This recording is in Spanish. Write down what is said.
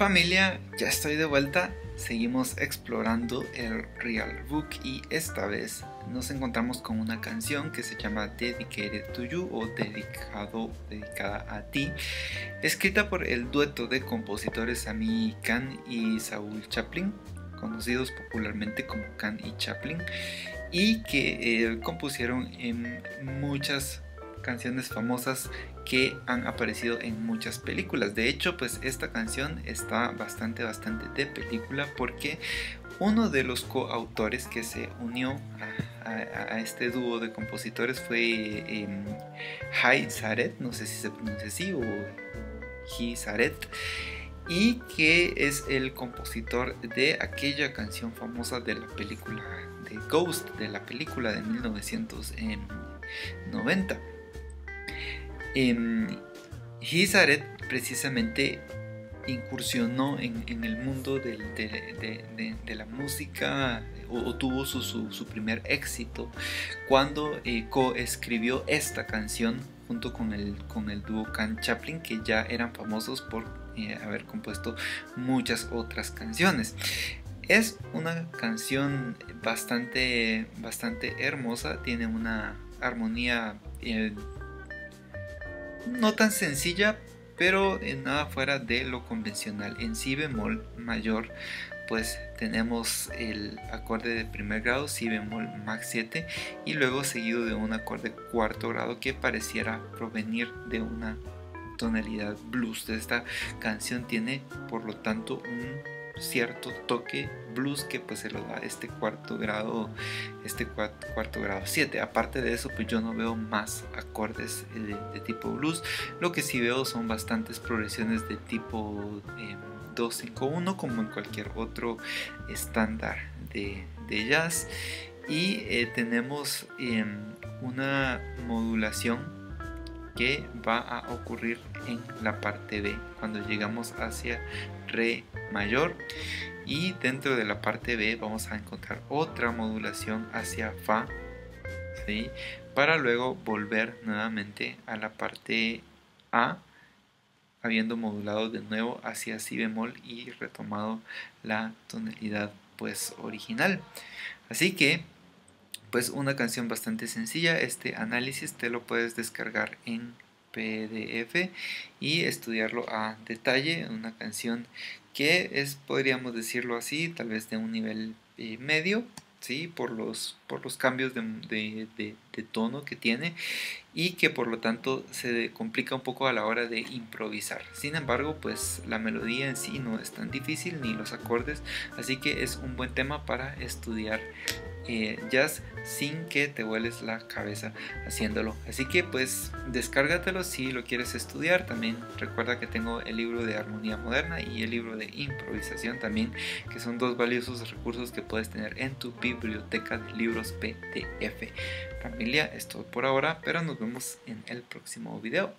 Ya estoy de vuelta, seguimos explorando el Real Book y esta vez nos encontramos con una canción que se llama Dedicated to You o Dedicado, Dedicada a ti, escrita por el dueto de compositores Ami Khan y Saul Chaplin, conocidos popularmente como Khan y Chaplin, y que eh, compusieron en muchas canciones famosas que han aparecido en muchas películas. De hecho, pues esta canción está bastante, bastante de película porque uno de los coautores que se unió a, este dúo de compositores fue eh, Hai Saret, no sé si se pronuncia así, o Hi Saret, y que es el compositor de aquella canción famosa de la película de Ghost, de la película de 1990. Eh, Hizaret precisamente incursionó en, el mundo de, la música o, tuvo su, primer éxito cuando eh, coescribió esta canción junto con el, con el dúo Can Chaplin que ya eran famosos por eh, haber compuesto muchas otras canciones. Es una canción bastante, bastante hermosa, tiene una armonía eh, no tan sencilla, pero en nada fuera de lo convencional. En si bemol mayor, pues tenemos el acorde de primer grado, si bemol max 7, y luego seguido de un acorde cuarto grado que pareciera provenir de una tonalidad blues. Esta canción tiene, por lo tanto, un cierto toque blues que pues se lo da este cuarto grado este cuarto, grado 7 aparte de eso pues yo no veo más acordes de, tipo blues. Lo que sí veo son bastantes progresiones de tipo 251 em, como en cualquier otro estándar de, jazz. Y eh, tenemos em, una modulación que va a ocurrir en la parte B cuando llegamos hacia Re mayor. Y dentro de la parte B vamos a encontrar otra modulación hacia Fa para luego volver nuevamente a la parte A habiendo modulado de nuevo hacia Si bemol y retomado la tonalidad pues original. Así que pues una canción bastante sencilla este análisis te lo puedes descargar en PDF y estudiarlo a detalle. Una canción que es, podríamos decirlo así, tal vez de un nivel eh, medio, ¿sí? por, los, por los cambios de, tono que tiene y que por lo tanto se complica un poco a la hora de improvisar. Sin embargo, pues la melodía en sí no es tan difícil ni los acordes, así que es un buen tema para estudiar eh, jazz sin que te vueles la cabeza haciéndolo. Así que pues descárgatelo si lo quieres estudiar. También recuerda que tengo el libro de armonía moderna y el libro de improvisación también, que son dos valiosos recursos que puedes tener en tu biblioteca de libros PDF. Familia, es todo por ahora, pero nos vemos en el próximo video.